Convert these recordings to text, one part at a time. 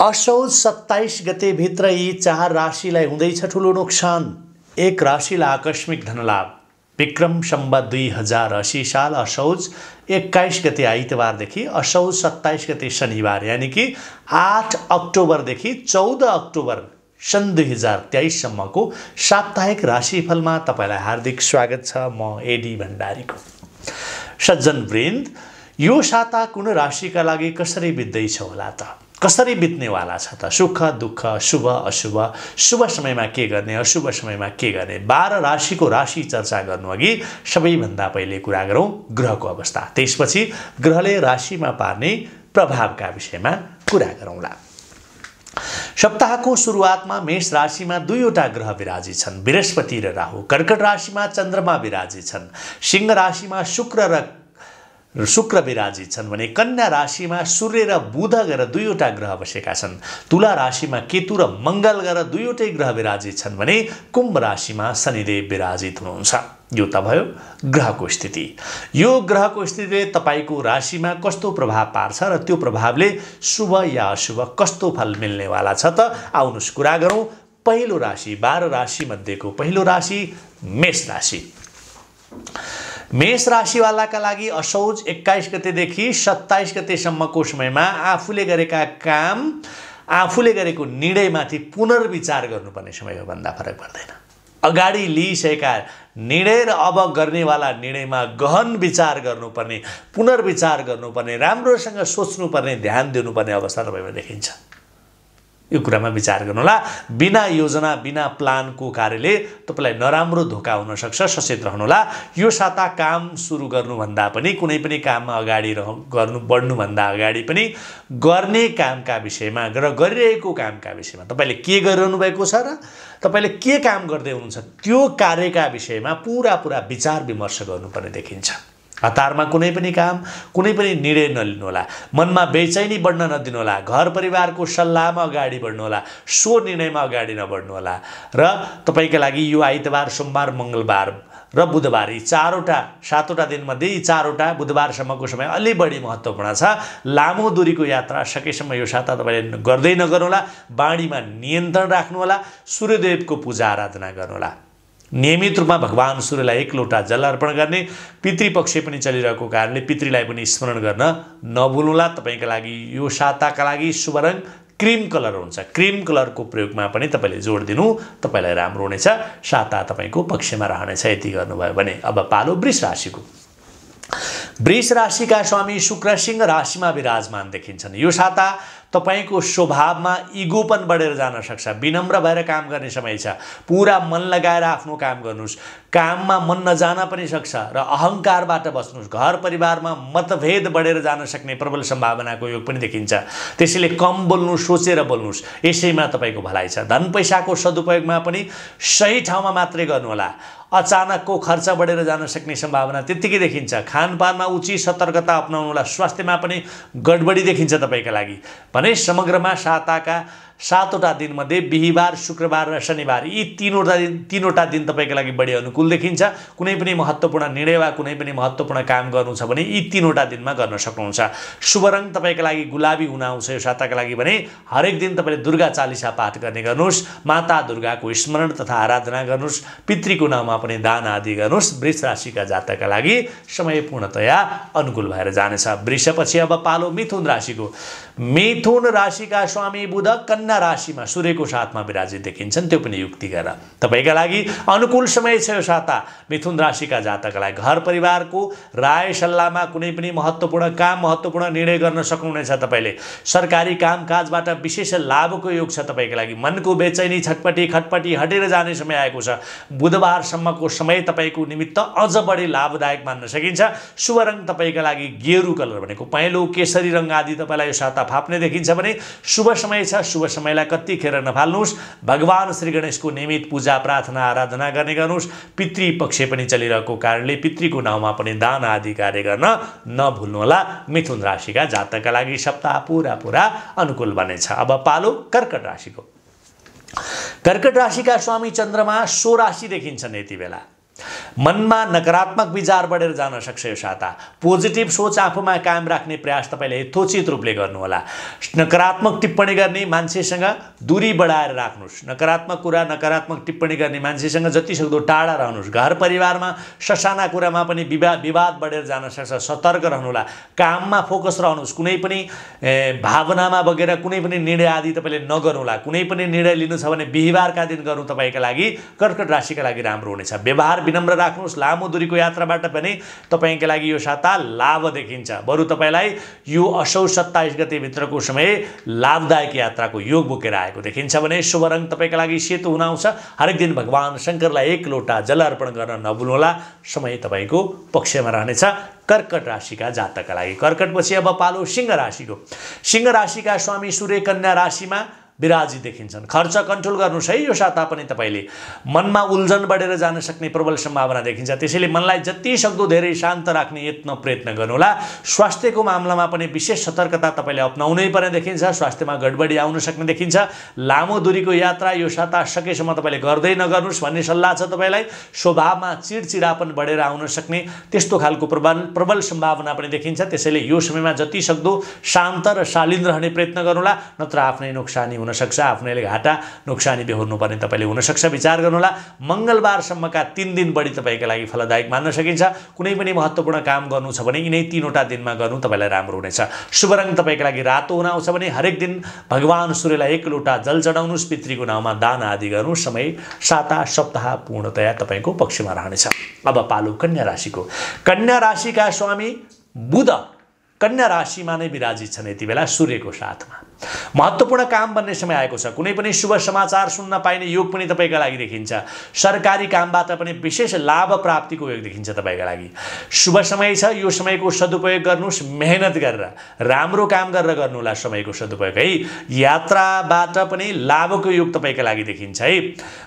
असौज सत्ताइस गतेभित्र यी चार राशिलाई हुँदैछ ठुलो नोक्सान। एक राशिलाई आकस्मिक धनलाभ। विक्रम सम्बत दुई हजार असी साल असौज एक्काइस गते आइतबारदेखि असौज सत्ताइस गते शनिबार यानि कि आठ अक्टोबरदेखि चौध अक्टोबर सन् दुई हजार तेइससम्मको साप्ताहिक राशिफलमा तपाईँलाई हार्दिक स्वागत छ म एडी भण्डारीको। सज्जन वृन्द यो साता कुन राशिका लागि कसरी बित्दैछ होला त? कसरी बित्नेवाला छ त? सुख दुःख शुभ अशुभ। शुभ समयमा के गर्ने अशुभ समयमा के गर्ने? बाह्र राशिको राशि चर्चा गर्नु अघि सबैभन्दा पहिले कुरा गरौँ ग्रहको अवस्था। त्यसपछि ग्रहले राशिमा पार्ने प्रभावका विषयमा कुरा गरौँला। सप्ताहको सुरुवातमा मेष राशिमा दुईवटा ग्रह विराजी छन्। बृहस्पति र राहु। कर्कट राशिमा चन्द्रमा विराजी छन्। सिंह राशिमा शुक्र र शुक्र विराजित छन् भने कन्या राशिमा सूर्य र बुध गरेर दुईवटा ग्रह बसेका छन्। तुला राशिमा केतु र मङ्गल गरेर दुईवटै ग्रह विराजित छन् भने कुम्भ राशिमा शनिदेव विराजित हुनुहुन्छ। यो त भयो ग्रहको स्थिति। यो ग्रहको स्थितिले तपाईँको राशिमा कस्तो प्रभाव पार्छ र त्यो प्रभावले शुभ या अशुभ कस्तो फल मिल्नेवाला छ त आउनुहोस् कुरा गरौँ। पहिलो राशि बाह्र राशि मध्येको पहिलो राशि मेष राशि। मेष राशिवालाका लागि असौज एक्काइस गतेदेखि सत्ताइस गतेसम्मको समयमा आफूले गरेका काम आफूले गरेको निर्णयमाथि पुनर्विचार गर्नुपर्ने समय हो भन्दा फरक पर्दैन। अगाडि लिइसकेका निर्णय र अब गर्नेवाला निर्णयमा गहन विचार गर्नुपर्ने पुनर्विचार गर्नुपर्ने राम्रोसँग सोच्नुपर्ने ध्यान दिनुपर्ने अवस्था तपाईँमा देखिन्छ। यो कुरामा विचार गर्नुहोला। बिना योजना बिना प्लानको कार्यले तपाईँलाई नराम्रो धोका हुनसक्छ सचेत रहनुहोला। यो साता काम सुरु गर्नुभन्दा पनि कुनै पनि काममा अगाडि रह गर्नु बढ्नुभन्दा अगाडि पनि गर्ने कामका विषयमा र गरिरहेको कामका विषयमा तपाईँले के गरिरहनु भएको छ र तपाईँले के काम गर्दै हुनुहुन्छ त्यो कार्यका विषयमा पुरा पुरा विचार विमर्श गर्नुपर्ने देखिन्छ। हतारमा कुनै पनि काम कुनै पनि निर्णय नलिनुहोला। मनमा बेचैनी बढ्न नदिनुहोला। घर परिवारको सल्लाहमा अगाडि बढ्नुहोला। सो निर्णयमा अगाडि नबढ्नुहोला। र तपाईँको लागि यो आइतबार सोमबार मङ्गलबार र बुधबार यी चारवटा सातवटा दिनमध्ये यी चारवटा बुधबारसम्मको समय अलि बढी महत्त्वपूर्ण छ। लामो दूरीको यात्रा सकेसम्म यो साता तपाईँले गर्दै नगर्नुहोला। बाणीमा नियन्त्रण राख्नुहोला। सूर्यदेवको पूजा आराधना गर्नुहोला। नियमित रूपमा भगवान् सूर्यलाई एक लोटा जल अर्पण गर्ने पितृपक्ष पनि चलिरहेको कारणले पितृलाई पनि स्मरण गर्न नभुल्नुहोला तपाईँको लागि यो साताका लागि शुभ रङ। क्रिम कलर हुन्छ। क्रिम कलरको प्रयोगमा पनि तपाईँले जोड दिनु। तपाईँलाई राम्रो हुनेछ। साता तपाईँको पक्षमा रहनेछ। यति गर्नुभयो भने अब पालो वृष राशिको। वृष राशिका स्वामी शुक्र सिंह राशिमा विराजमान देखिन्छन्। यो साता तपाईँको स्वभावमा इगो पनि बढेर जान सक्छ। विनम्र भएर काम गर्ने समय छ। पुरा मन लगाएर आफ्नो काम गर्नुहोस्। काममा मन नजान पनि सक्छ र अहङ्कारबाट बस्नुहोस्। घर परिवारमा मतभेद बढेर जान सक्ने प्रबल सम्भावनाको योग पनि देखिन्छ। त्यसैले कम बोल्नु सोचेर बोल्नुहोस्। यसैमा तपाईँको भलाइ छ। धन पैसाको सदुपयोगमा पनि सही ठाउँमा मात्रै गर्नुहोला। अचानकको खर्च बढेर जान सक्ने सम्भावना त्यत्तिकै देखिन्छ। खानपानमा उचित सतर्कता अप्नाउनुहोला स्वास्थ्यमा पनि गडबडी देखिन्छ तपाईँका लागि। भने समग्रमा साताका सातवटा दिनमध्ये बिहिबार शुक्रबार र शनिबार यी तिनवटा दिन तिनवटा दिन तपाईँको लागि बढी अनुकूल देखिन्छ। कुनै पनि महत्त्वपूर्ण निर्णय वा कुनै पनि महत्त्वपूर्ण काम गर्नु छ भने यी तिनवटा दिनमा गर्न सक्नुहुन्छ। शुभ रङ तपाईँको लागि गुलाबी हुन आउँछ यो साताका लागि भने हरेक दिन तपाईँले दुर्गा चालिसा पाठ गर्ने गर्नुहोस् माता दुर्गाको स्मरण तथा आराधना गर्नुहोस् पितृको नाउँमा पनि दान आदि गर्नुहोस् वृष राशिका जातकका लागि समय पूर्णतया अनुकूल भएर जानेछ। वृषपछि अब पालो मिथुन राशिको। मिथुन राशिका स्वामी बुध कन्या राशिमा सूर्यको साथमा विराजित देखिन्छन् त्यो पनि युक्ति गर। तपाईँका लागि अनुकूल समय छ यो साता। मिथुन राशिका जातकका लागि घर परिवारको राय सल्लाहमा कुनै पनि महत्त्वपूर्ण काम महत्त्वपूर्ण निर्णय गर्न सक्नुहुनेछ तपाईँले। सरकारी कामकाजबाट विशेष लाभको योग छ तपाईँको लागि। मनको बेचैनी छटपटी खटपटी हटेर जाने समय आएको छ। बुधबारसम्मको समय तपाईँको निमित्त अझ बढी लाभदायक मान्न सकिन्छ। शुभ रङ तपाईँका लागि गेरु कलर भनेको पहेँलो केसरी रङ आदि तपाईँलाई यो साता फाप्ने देखिन्छ भने शुभ समय छ शुभ समयलाई कतिखेर नफाल्नुहोस्। भगवान् श्री गणेशको नियमित पूजा प्रार्थना आराधना गर्ने गर्नुहोस्। पितृपक्ष पनि चलिरहेको कारणले पितृको नाउँमा पनि दान आदि कार्य गर्न नभुल्नुहोला। मिथुन राशिका जातकका लागि सप्ताह पुरा पुरा अनुकूल बनेछ। अब पालो कर्कट राशिको। कर्कट राशिका स्वामी चन्द्रमा सो राशि देखिन्छन् यति बेला। मनमा नकारात्मक विचार बढेर जान सक्छ यो साता। पोजिटिभ सोच आफूमा कायम राख्ने प्रयास तपाईँले यथोचित रूपले गर्नुहोला। नकारात्मक टिप्पणी गर्ने मान्छेसँग दूरी बढाएर राख्नुहोस्। नकारात्मक कुरा नकारात्मक टिप्पणी गर्ने मान्छेसँग जति सक्दो टाढा रहनुहोस्। घर परिवारमा ससाना कुरामा पनि विवाद विवाद बढेर जान सक्छ। सतर्क रहनुहोला। काममा फोकस रहनुहोस्। कुनै पनि भावनामा बगेर कुनै पनि निर्णय आदि तपाईँले नगर्नुहोला। कुनै पनि निर्णय लिनु छ भने बिहिबारका दिन गर्नु तपाईँका लागि कर्कट राशिका लागि राम्रो हुनेछ। व्यवहार विनम्र राख्नुहोस्। लामो दूरीको यात्राबाट पनि तपाईँका लागि यो साता लाभ देखिन्छ। बरु तपाईँलाई यो असौ सत्ताइस गतिभित्रको समय लाभदायक यात्राको योग बोकेर आएको देखिन्छ भने शुभ रङ तपाईँका लागि सेतो हुन आउँछ। हरेक दिन भगवान् शङ्करलाई एक लोटा जल अर्पण गर्न नभुल्नुहोला। समय तपाईँको पक्षमा रहनेछ। कर्कट राशिका जातकका लागि। कर्कटपछि अब पालो सिंह राशिको। सिंह राशिका स्वामी सूर्य कन्या राशिमा विराजित देखिन्छन्। खर्च कन्ट्रोल गर्नुहोस् है यो साता पनि तपाईँले। मनमा उल्झन बढेर जान सक्ने प्रबल सम्भावना देखिन्छ। त्यसैले मनलाई जति सक्दो धेरै शान्त राख्ने यत्न प्रयत्न गर्नुहोला। स्वास्थ्यको मामलामा पनि विशेष सतर्कता तपाईँले अप्नाउनै पर्ने देखिन्छ। स्वास्थ्यमा गडबडी आउन सक्ने देखिन्छ। लामो दूरीको यात्रा यो साता सकेसम्म तपाईँले गर्दै नगर्नुहोस् भन्ने सल्लाह छ तपाईँलाई। स्वभावमा चिडचिडापन बढेर आउन सक्ने त्यस्तो खालको प्रबल प्रबल सम्भावना पनि देखिन्छ। त्यसैले यो समयमा जति सक्दो शान्त र शालीन रहने प्रयत्न गर्नुहोला। नत्र आफ्नै नोक्सानी हुन हुनसक्छ आफ्नैले घाटा नोक्सानी बेहोर्नुपर्ने तपाईँले हुनसक्छ। विचार गर्नुहोला मङ्गलबारसम्मका तिन दिन बढी तपाईँको लागि फलदायक मान्न सकिन्छ। कुनै पनि महत्त्वपूर्ण काम गर्नु छ भने यिनै तिनवटा दिनमा गर्नु तपाईँलाई राम्रो हुनेछ। शुभ रङ तपाईँको लागि रातो हुन आउँछ भने हरेक दिन भगवान् सूर्यलाई एक लोटा जल चढाउनुहोस् पितृको नाउँमा दान आदि गर्नु समय साता सप्ताह पूर्णतया तपाईँको पक्षमा रहनेछ। अब पालु कन्या राशिको। कन्या राशिका स्वामी बुध कन्या राशिमा नै विराजित छन् यति बेला सूर्यको साथमा। महत्त्वपूर्ण काम बन्ने समय आएको छ। कुनै पनि शुभ समाचार सुन्न पाइने योग पनि तपाईँका लागि देखिन्छ। सरकारी कामबाट पनि विशेष लाभ प्राप्तिको योग देखिन्छ तपाईँका लागि। शुभ समय छ यो समयको सदुपयोग गर्नुहोस् मेहनत गरेर राम्रो काम गरेर गर्नुहोला समयको सदुपयोग है? यात्राबाट पनि लाभको योग तपाईँका लागि देखिन्छ है?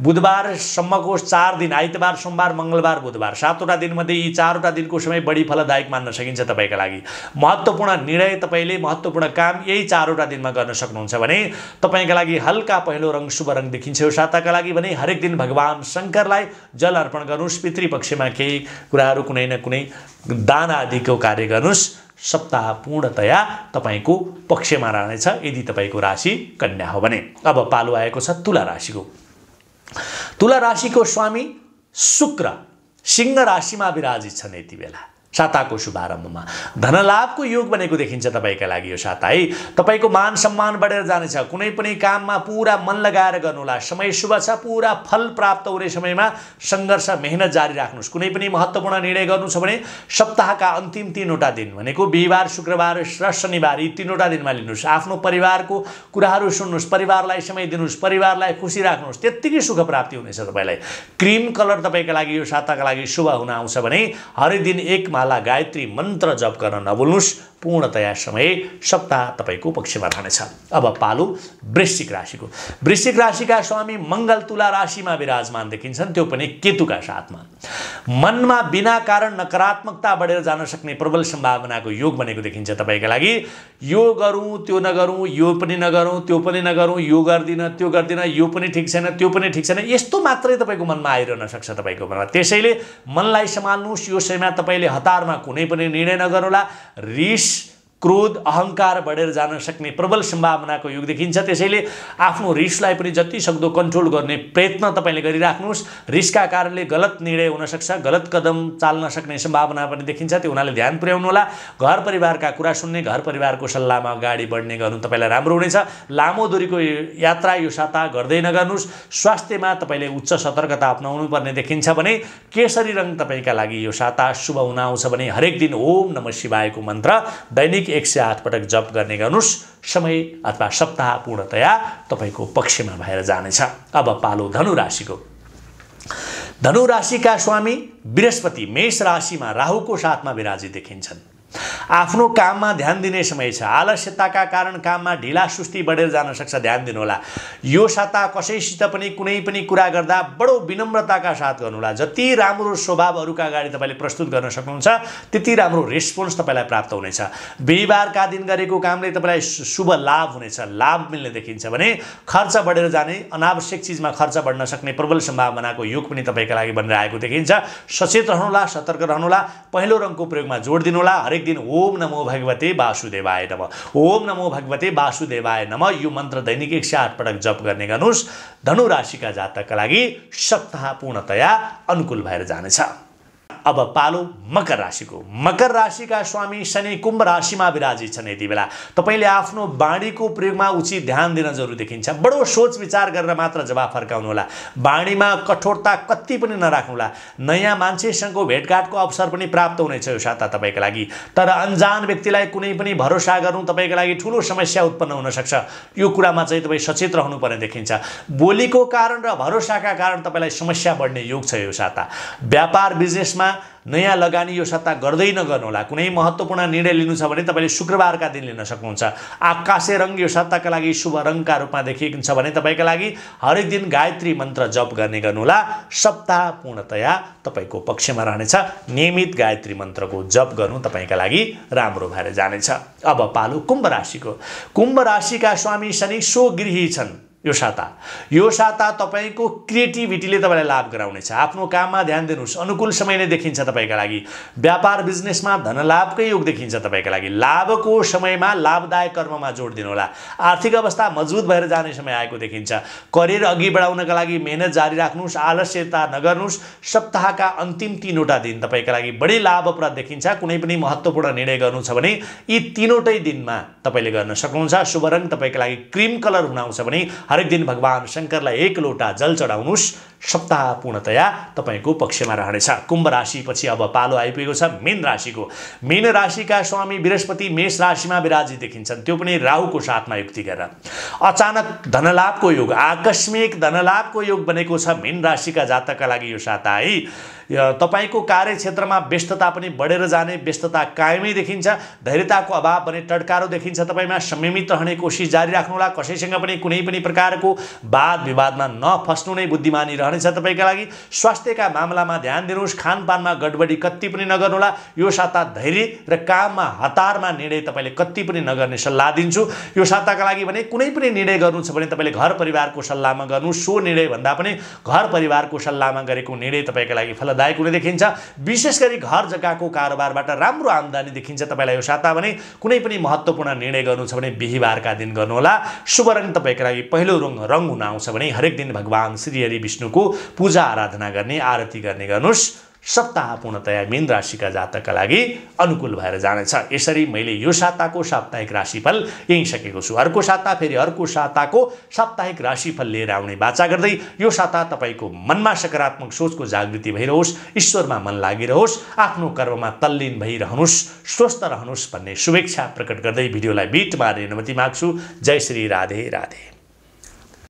बुधबारसम्मको चार दिन आइतबार सोमबार मङ्गलबार बुधबार सातवटा दिनमध्ये यी चारवटा दिनको समय बढी फलदायक मान्न सकिन्छ तपाईँका लागि। महत्त्वपूर्ण निर्णय तपाईँले महत्त्वपूर्ण काम यही चारवटा दिनमा गर्न सक्नुहुन्छ भने तपाईँका लागि हल्का पहिलो रङ शुभ रङ देखिन्छ यो साताका लागि भने हरेक दिन भगवान् शङ्करलाई जल अर्पण गर्नुहोस्। पितृपक्षमा केही कुराहरू कुनै न कुनै दान आदिको कार्य गर्नुहोस्। सप्ताह पूर्णतया तपाईँको पक्षमा रहनेछ। यदि तपाईँको राशि कन्या हो भने। अब पालो आएको छ तुला राशिको। तुला राशिको स्वामी शुक्र सिंह राशिमा विराजित छन् यति बेला। साताको शुभारम्भमा। धनलाभको योग बनेको देखिन्छ तपाईँका लागि यो साता है? तपाईँको मान सम्मान बढेर जानेछ। कुनै पनि काममा पुरा मन लगाएर गर्नुहोला। समय शुभ छ पुरा फल प्राप्त हुने समयमा सङ्घर्ष मेहनत जारी राख्नुहोस्। कुनै पनि महत्त्वपूर्ण निर्णय गर्नु छ भने सप्ताहका अन्तिम तिनवटा दिन भनेको बिहिबार शुक्रबार र शनिबार यी तिनवटा दिनमा लिनुहोस्। आफ्नो परिवारको कुराहरू सुन्नुहोस्। परिवारलाई समय दिनुहोस्। परिवारलाई खुसी राख्नुहोस्। त्यत्तिकै सुख प्राप्ति हुनेछ तपाईँलाई। क्रिम कलर तपाईँका लागि यो साताका लागि शुभ हुन आउँछ भने हरेक दिन एक माला गायत्री मन्त्र जप गर्न नभुल्नुहोस्। पूर्णतया समय सप्ताह तपाईँको पक्षमा रहनेछ। अब पालो वृश्चिक राशिको। वृश्चिक राशिका स्वामी मङ्गल तुला राशिमा विराजमान देखिन्छन्। त्यो पनि केतुका साथमा। मनमा बिना कारण नकारात्मकता बढेर जान सक्ने प्रबल सम्भावनाको योग बनेको देखिन्छ तपाईँका लागि। यो गरौँ त्यो नगरौँ यो पनि नगरौँ त्यो पनि नगरौँ यो गर्दिनँ त्यो गर्दिनँ यो पनि ठिक छैन त्यो पनि ठिक छैन। यस्तो मात्रै तपाईँको मनमा आइरहन सक्छ तपाईँको मनमा। त्यसैले मनलाई सम्हाल्नुहोस्। यो समयमा तपाईँले हतारमा कुनै पनि निर्णय नगर्नुहोला। रिस क्रोध अहङ्कार बढेर जान सक्ने प्रबल सम्भावनाको युग देखिन्छ। त्यसैले आफ्नो रिसलाई पनि जति सक्दो कन्ट्रोल गर्ने प्रयत्न तपाईँले गरिराख्नुहोस्। रिसका कारणले गलत निर्णय हुनसक्छ गलत कदम चाल्न सक्ने सम्भावना पनि देखिन्छ। त्यो हुनाले ध्यान पुर्याउनु होला। घर परिवारका कुरा सुन्ने घर परिवारको सल्लाहमा अगाडि बढ्ने गर्नु तपाईँलाई राम्रो हुनेछ। लामो दूरीको यात्रा यो साता गर्दै नगर्नुहोस्। स्वास्थ्यमा तपाईँले उच्च सतर्कता अप्नाउनु पर्ने देखिन्छ भने केसरी रङ तपाईँका लागि यो साता शुभ हुन आउँछ भने हरेक दिन ओम नम शिवायको मन्त्र। दैनिक एक सय आठ पटक जप गर्ने गर्नुहोस्। समय अथवा सप्ताह पूर्णतया तपाईँको पक्षमा भएर जानेछ। अब पालो धनु राशिको धनु राशिका स्वामी बृहस्पति मेष राशिमा राहुको साथमा विराजी देखिन्छन्। आफ्नो काममा ध्यान दिने समय छ। आलस्यताका कारण काममा ढिला सुस्ती बढेर जान सक्छ। ध्यान दिनुहोला। यो साता कसैसित पनि कुनै पनि कुरा गर्दा बडो विनम्रताका साथ गर्नुहोला। जति राम्रो स्वभाव अरूका अगाडि तपाईँले प्रस्तुत गर्न सक्नुहुन्छ त्यति राम्रो रेस्पोन्स तपाईँलाई प्राप्त हुनेछ। बिहिबारका दिन गरेको कामले तपाईँलाई शुभ लाभ हुनेछ। लाभ मिल्ने देखिन्छ भने खर्च बढेर जाने अनावश्यक चिजमा खर्च बढ्न सक्ने प्रबल सम्भावनाको योग पनि तपाईँका लागि बनेर आएको देखिन्छ। सचेत रहनुहोला सतर्क रहनुहोला। पहिलो रङको प्रयोगमा जोड दिनुहोला। हरेक दिन ओम नमो भगवते वासुदेवाय नम। ओम नमो भगवते वासुदेवाय नम। यो मन्त्र दैनिक एक सय पटक जप गर्ने गर्नुहोस्। धनु राशिका जातकका लागि सप्ताह पूर्णतया अनुकूल भएर जानेछ। अब पालो मकर राशिको। मकर राशिका स्वामी शनि कुम्भ राशिमा विराजित छन् यति बेला। तपाईँले आफ्नो बाणीको प्रयोगमा उचित ध्यान दिन जरुरी देखिन्छ। बडो सोच विचार गरेर मात्र जवाफ फर्काउनुहोला बाणीमा कठोरता कति पनि नराख्नुहोला। नयाँ मान्छेसँगको भेटघाटको अवसर पनि प्राप्त हुनेछ यो साता तपाईँको लागि। तर अन्जान व्यक्तिलाई कुनै पनि भरोसा गर्नु तपाईँको लागि ठुलो समस्या उत्पन्न हुनसक्छ यो कुरामा चाहिँ तपाईँ सचेत रहनुपर्ने देखिन्छ। बोलीको कारण र भरोसाका कारण तपाईँलाई समस्या बढ्ने योग छ यो साता। व्यापार बिजनेसमा नयाँ लगानी यो सत्ता गर्दै नगर्नुहोला कुनै महत्त्वपूर्ण निर्णय लिनु छ भने तपाईँले शुक्रबारका दिन लिन सक्नुहुन्छ। आकाशे रङ यो सत्ताका लागि शुभ रङका रूपमा देखिन्छ भने तपाईँका लागि हरेक दिन गायत्री मन्त्र जप गर्ने गर्नुहोला सप्ताह पूर्णतया तपाईँको पक्षमा रहनेछ। नियमित गायत्री मन्त्रको जप गर्नु तपाईँका लागि राम्रो भएर जानेछ। अब पालो कुम्भ राशिको। कुम्भ राशिका स्वामी शनि सो गृही छन्। यो साता यो साता तपाईँको क्रिएटिभिटीले तपाईँलाई लाभ गराउनेछ। आफ्नो काममा ध्यान दिनुहोस्। अनुकूल समय नै देखिन्छ तपाईँका लागि। व्यापार बिजनेसमा धनलाभकै योग देखिन्छ तपाईँका लागि। लाभको समयमा लाभदायक कर्ममा जोड दिनुहोला। आर्थिक अवस्था मजबुत भएर जाने समय आएको देखिन्छ। करियर अघि बढाउनका लागि मेहनत जारी राख्नुहोस्। आलस्यता नगर्नुहोस्। सप्ताहका अन्तिम तिनवटा दिन तपाईँका लागि बढी लाभप्रद देखिन्छ। कुनै पनि महत्त्वपूर्ण निर्णय गर्नु छ भने यी तिनवटै दिनमा तपाईँले गर्न सक्नुहुन्छ। शुभ रङ तपाईँको लागि क्रिम कलर हुन आउँछ भने हरेक दिन भगवान् शङ्करलाई एक लोटा जल चढाउनुहोस् सप्ताह पूर्णतया तपाईँको पक्षमा रहनेछ। कुम्भ राशिपछि अब पालो आइपुगेको छ मीन राशिको। मीन राशिका स्वामी बृहस्पति मेष राशिमा विराजित देखिन्छन्। त्यो पनि राहुको साथमा युक्ति गरेर। अचानक धनलाभको योग आकस्मिक धनलाभको योग बनेको छ मीन राशिका जातकका लागि यो साता है तपाईँको कार्यक्षेत्रमा व्यस्तता पनि बढेर जाने व्यस्तता कायमै देखिन्छ। धैर्यताको अभाव भने टड्कारो देखिन्छ तपाईँमा। संयमित रहने कोसिस जारी राख्नुहोला। कसैसँग पनि कुनै पनि प्रकारको वाद विवादमा नफस्नु नै बुद्धिमानी रहनेछ तपाईँका लागि स्वास्थ्यका मामलामा ध्यान दिनुहोस् खानपानमा गडबडी कति पनि नगर्नुहोला। यो साता धैर्य र काममा हतारमा निर्णय तपाईँले कति पनि नगर्ने सल्लाह दिन्छु। यो साताका लागि भने कुनै पनि निर्णय गर्नु छ भने तपाईँले घर परिवारको सल्लाहमा गर्नु सो निर्णय भन्दा पनि घर परिवारको सल्लाहमा गरेको निर्णय तपाईँका लागि फल लाभदायक हुने देखिन्छ। विशेष गरी घर जग्गाको कारोबारबाट राम्रो आम्दानी देखिन्छ तपाईँलाई यो साता भने। कुनै पनि महत्त्वपूर्ण निर्णय गर्नु छ भने बिहिबारका दिन गर्नुहोला। शुभ रङ तपाईँको लागि पहिलो रङ रङ हुन आउँछ भने हरेक दिन भगवान् श्री हरि विष्णुको पूजा आराधना गर्ने आरती गर्ने गर्नुहोस्। सप्ताह पूर्णतया मीन राशिका जातकका लागि अनुकूल भएर जानेछ। यसरी मैले यो साताको साप्ताहिक राशिफल यहीँ सकेको छु। अर्को साता फेरि अर्को साताको साप्ताहिक राशिफल लिएर आउने बाचा गर्दै यो साता तपाईँको मनमा सकारात्मक सोचको जागृति भइरहोस् ईश्वरमा मन लागिरहोस् आफ्नो कर्ममा तल्लीन भइरहनुहोस् स्वस्थ रहनुहोस् भन्ने शुभेच्छा प्रकट गर्दै भिडियोलाई बिट मार्ने अनुमति माग्छु। जय श्री राधे राधे।